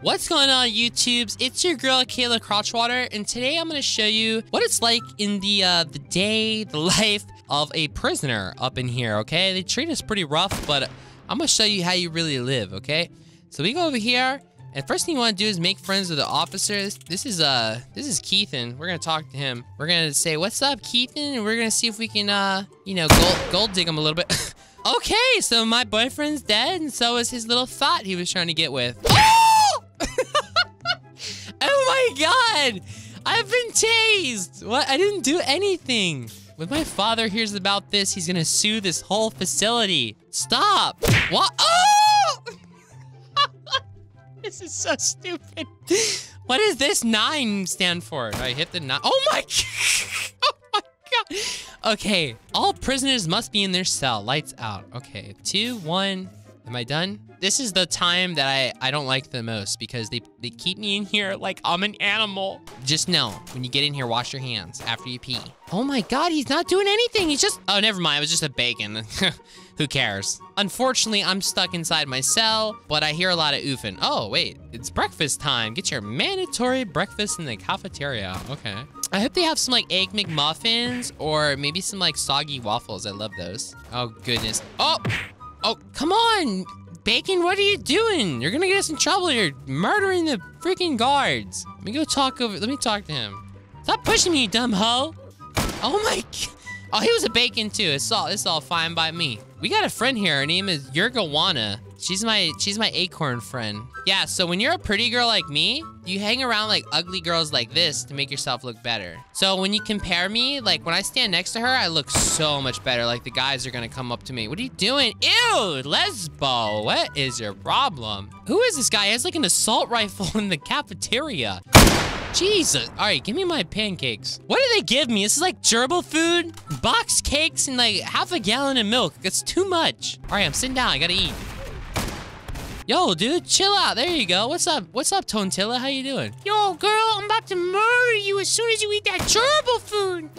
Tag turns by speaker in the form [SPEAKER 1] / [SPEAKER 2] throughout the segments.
[SPEAKER 1] What's going on YouTubes? It's your girl Kayla Crotchwater and today I'm going to show you what it's like in the uh, the day, the life of a prisoner up in here, okay? They treat us pretty rough, but I'm going to show you how you really live, okay? So we go over here and first thing you want to do is make friends with the officers. This is uh this is Keithan. We're going to talk to him. We're going to say, "What's up, Keithan?" and we're going to see if we can uh, you know, gold gold dig him a little bit. okay, so my boyfriend's dead and so is his little thought he was trying to get with. Oh! oh my god! I've been tased! What? I didn't do anything. When my father hears about this, he's gonna sue this whole facility. Stop! What? Oh! this is so stupid. What does this nine stand for? I hit the nine. Oh my! oh my god! Okay, all prisoners must be in their cell. Lights out. Okay, two, one. Am I done? This is the time that I, I don't like the most because they, they keep me in here like I'm an animal. Just know, when you get in here, wash your hands after you pee. Oh my god, he's not doing anything. He's just... Oh, never mind. It was just a bacon. Who cares? Unfortunately, I'm stuck inside my cell, but I hear a lot of oofing. Oh, wait. It's breakfast time. Get your mandatory breakfast in the cafeteria. Okay. I hope they have some, like, Egg McMuffins or maybe some, like, soggy waffles. I love those. Oh, goodness. Oh! Oh, come on! Bacon, what are you doing? You're gonna get us in trouble. You're murdering the freaking guards. Let me go talk over. Let me talk to him. Stop pushing me, you dumb hoe. Oh my. Oh, he was a bacon too. It's all. It's all fine by me. We got a friend here. Her name is Yurgawana. She's my she's my acorn friend. Yeah, so when you're a pretty girl like me, you hang around like ugly girls like this to make yourself look better. So when you compare me, like when I stand next to her, I look so much better. Like the guys are gonna come up to me. What are you doing? Ew, lesbo. What is your problem? Who is this guy? He has like an assault rifle in the cafeteria. Jesus. All right, give me my pancakes. What do they give me? This is like gerbil food, box cakes, and like half a gallon of milk. That's too much. All right, I'm sitting down. I gotta eat. Yo, dude, chill out. There you go. What's up? What's up, Tontilla? How you doing?
[SPEAKER 2] Yo, girl, I'm about to murder you as soon as you eat that gerbil food.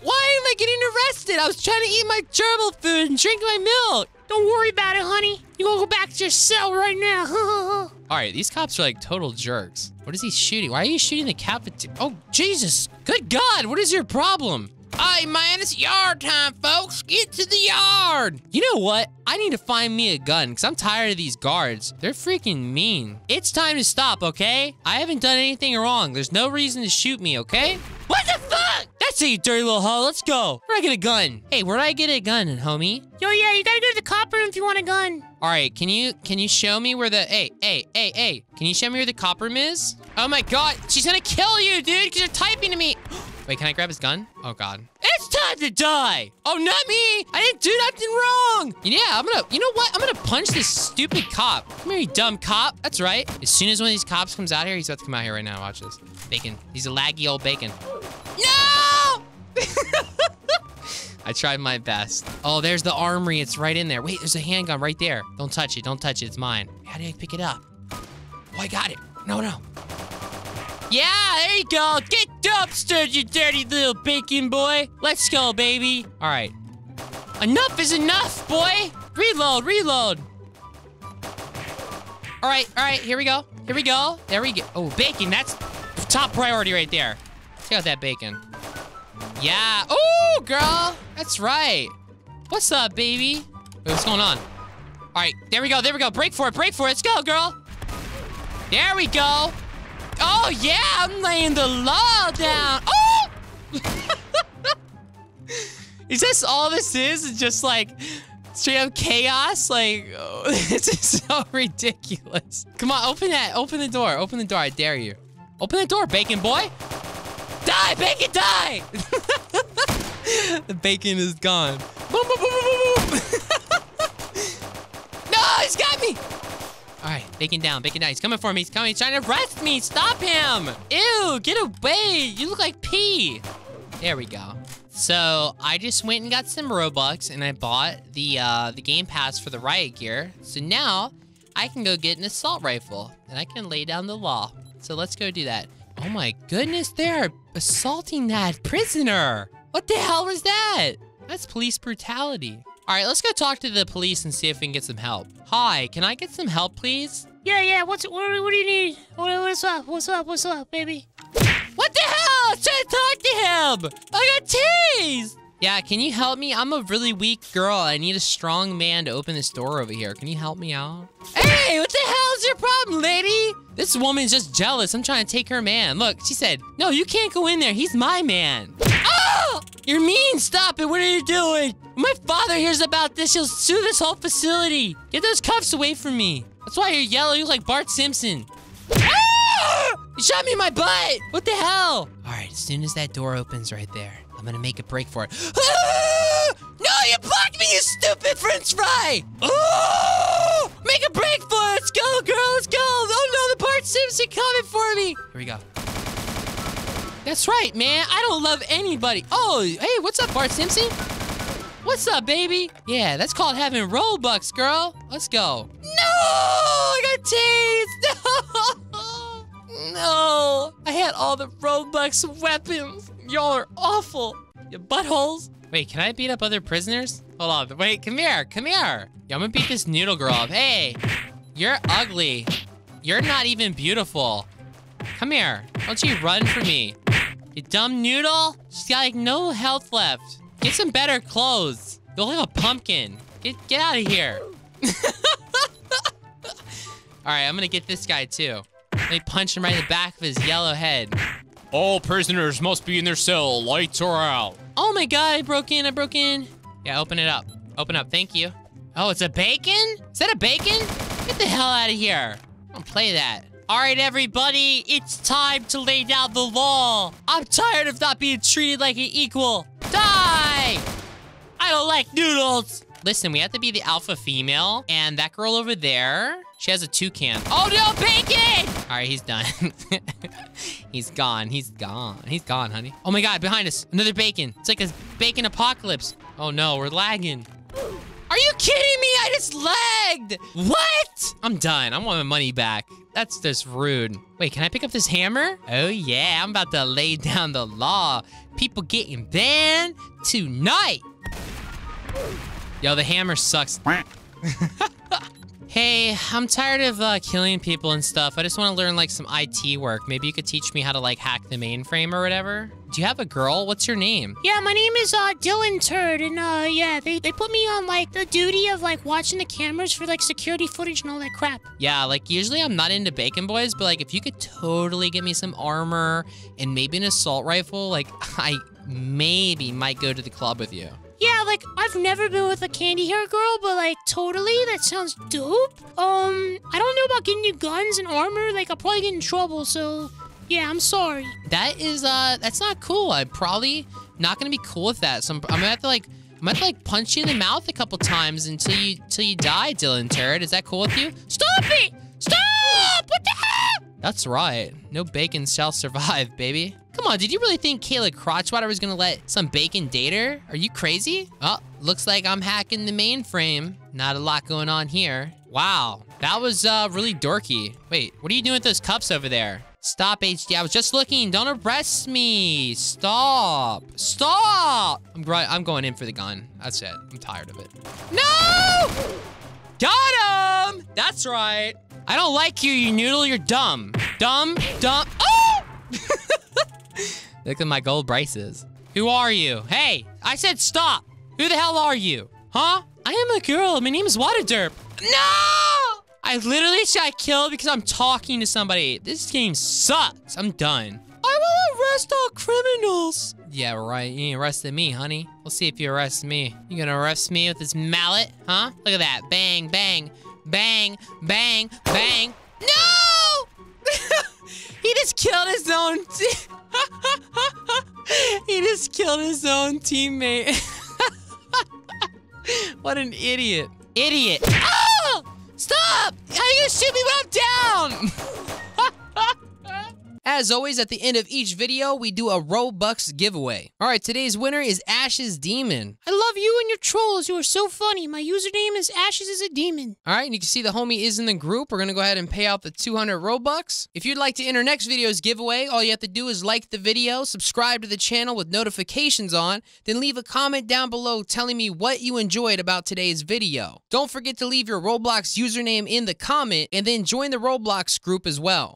[SPEAKER 1] Why am I getting arrested? I was trying to eat my gerbil food and drink my milk.
[SPEAKER 2] Don't worry about it, honey. You gonna go back to your cell right now.
[SPEAKER 1] All right, these cops are like total jerks. What is he shooting? Why are you shooting the cafeteria? Oh, Jesus. Good God. What is your problem?
[SPEAKER 3] Hey, man, it's yard time, folks. Get to the yard.
[SPEAKER 1] You know what? I need to find me a gun because I'm tired of these guards. They're freaking mean. It's time to stop, okay? I haven't done anything wrong. There's no reason to shoot me, okay?
[SPEAKER 2] What the fuck?
[SPEAKER 1] That's it, you dirty little hoe. Let's go. Where'd I get a gun? Hey, where'd I get a gun, homie?
[SPEAKER 2] Yo, yeah, you gotta go to the cop room if you want a gun.
[SPEAKER 1] All right, can you can you show me where the hey hey hey hey? Can you show me where the cop room is? Oh my God, she's gonna kill you, dude, because you're typing to me. Wait, can I grab his gun? Oh God. It's time to die! Oh, not me! I didn't do nothing wrong! Yeah, I'm gonna, you know what? I'm gonna punch this stupid cop. Come here, you dumb cop. That's right. As soon as one of these cops comes out here, he's about to come out here right now. Watch this. Bacon. He's a laggy old bacon. No! I tried my best. Oh, there's the armory. It's right in there. Wait, there's a handgun right there. Don't touch it. Don't touch it. It's mine. How do I pick it up? Oh, I got it. No, no. Yeah, there you go. Get dumpstered, you dirty little bacon boy. Let's go, baby. All right. Enough is enough, boy. Reload, reload. All right, all right, here we go. Here we go. There we go. Oh, bacon, that's top priority right there. Check out that bacon. Yeah. Oh, girl. That's right. What's up, baby? What's going on? All right, there we go, there we go. Break for it, break for it. Let's go, girl. There we go. Oh, yeah, I'm laying the law down. Oh! is this all this is? Just like straight up chaos? Like, oh, this is so ridiculous. Come on, open that. Open the door. Open the door. I dare you. Open the door, bacon boy. Die, bacon, die! the bacon is gone. Boom, boom, boom, boom, boom. no, he's got me. All right, bacon down, bacon down. He's coming for me. He's coming. He's trying to arrest me. Stop him. Ew, get away. You look like pee. There we go. So I just went and got some Robux and I bought the uh, the game pass for the riot gear. So now I can go get an assault rifle and I can lay down the law. So let's go do that. Oh my goodness, they're assaulting that prisoner. What the hell was that? That's police brutality. All right, let's go talk to the police and see if we can get some help. Hi, can I get some help, please?
[SPEAKER 2] Yeah, yeah. What's what, what do you need? What, what's up? What's up? What's up, baby?
[SPEAKER 1] What the hell? I was trying to talk to him. I got tased. Yeah, can you help me? I'm a really weak girl. I need a strong man to open this door over here. Can you help me out? Hey, what the hell's your problem, lady? This woman's just jealous. I'm trying to take her man. Look, she said, no, you can't go in there. He's my man. Oh! You're mean. Stop it. What are you doing? When my father hears about this, he'll sue this whole facility. Get those cuffs away from me. That's why you're yellow. You look like Bart Simpson. Ah! You shot me in my butt! What the hell? All right, as soon as that door opens right there, I'm gonna make a break for it. Ah! No, you blocked me, you stupid french fry! Oh! Make a break for it! Let's go, girl, let's go! Oh no, the Bart Simpson coming for me! Here we go. That's right, man. I don't love anybody. Oh, hey, what's up, Bart Simpson? What's up, baby? Yeah, that's called having Robux, girl. Let's go. No! I got tased! No! No! I had all the Robux weapons. Y'all are awful. You buttholes. Wait, can I beat up other prisoners? Hold on. Wait, come here. Come here. Yeah, I'm gonna beat this noodle girl up. Hey, you're ugly. You're not even beautiful. Come here. Why Don't you run for me. You dumb noodle. She's got like no health left. Get some better clothes. You look like a pumpkin. Get get out of here. All right, I'm gonna get this guy too. Let me punch him right in the back of his yellow head.
[SPEAKER 4] All prisoners must be in their cell. Lights are out.
[SPEAKER 1] Oh my god, I broke in, I broke in. Yeah, open it up. Open up, thank you. Oh, it's a bacon? Is that a bacon? Get the hell out of here. Don't play that. All right, everybody, it's time to lay down the law. I'm tired of not being treated like an equal. Die! Like noodles. Listen, we have to be the alpha female, and that girl over there, she has a toucan. Oh no, bacon! All right, he's done. he's gone. He's gone. He's gone, honey. Oh my god, behind us, another bacon. It's like a bacon apocalypse. Oh no, we're lagging. Are you kidding me? I just lagged. What? I'm done. I want my money back. That's just rude. Wait, can I pick up this hammer? Oh yeah, I'm about to lay down the law. People getting banned tonight. Yo, the hammer sucks. hey, I'm tired of uh, killing people and stuff. I just want to learn like some IT work. Maybe you could teach me how to like hack the mainframe or whatever. Do you have a girl? What's your name?
[SPEAKER 2] Yeah, my name is uh Dylan Turd, and uh yeah, they they put me on like the duty of like watching the cameras for like security footage and all that crap.
[SPEAKER 1] Yeah, like usually I'm not into bacon boys, but like if you could totally get me some armor and maybe an assault rifle, like I maybe might go to the club with you.
[SPEAKER 2] Yeah, like I've never been with a candy hair girl, but like totally, that sounds dope. Um, I don't know about getting you guns and armor. Like I'll probably get in trouble. So yeah, I'm sorry.
[SPEAKER 1] That is uh that's not cool. I'm probably not gonna be cool with that. So I'm, I'm gonna have to like I'm gonna have to like punch you in the mouth a couple times until you until you die, Dylan Turd. Is that cool with you?
[SPEAKER 2] Stop it! Stop!
[SPEAKER 1] That's right. No bacon shall survive, baby. Come on, did you really think Kayla Crotchwater was gonna let some bacon date her? Are you crazy? Oh, looks like I'm hacking the mainframe. Not a lot going on here. Wow, that was uh, really dorky. Wait, what are you doing with those cups over there? Stop, HD. I was just looking. Don't arrest me. Stop. Stop. I'm. I'm going in for the gun. That's it. I'm tired of it. No! Got him! That's right. I don't like you, you noodle. You're dumb. Dumb, dumb. Oh! Look at my gold braces. Who are you? Hey, I said stop. Who the hell are you? Huh? I am a girl. My name is Waterderp. No! I literally got killed because I'm talking to somebody. This game sucks. I'm done. I will arrest all criminals. Yeah, right. You ain't arrested me, honey. We'll see if you arrest me. You gonna arrest me with this mallet, huh? Look at that. Bang, bang, bang, bang, bang. No! he just killed his own. he just killed his own teammate. what an idiot. Idiot. Oh! Stop! How are you gonna shoot me when I'm down? As always, at the end of each video, we do a Robux giveaway. All right, today's winner is Ashes Demon.
[SPEAKER 2] I love you and your trolls. You are so funny. My username is Ashes is a Demon.
[SPEAKER 1] All right, and you can see the homie is in the group. We're gonna go ahead and pay out the 200 Robux. If you'd like to enter next video's giveaway, all you have to do is like the video, subscribe to the channel with notifications on, then leave a comment down below telling me what you enjoyed about today's video. Don't forget to leave your Roblox username in the comment and then join the Roblox group as well.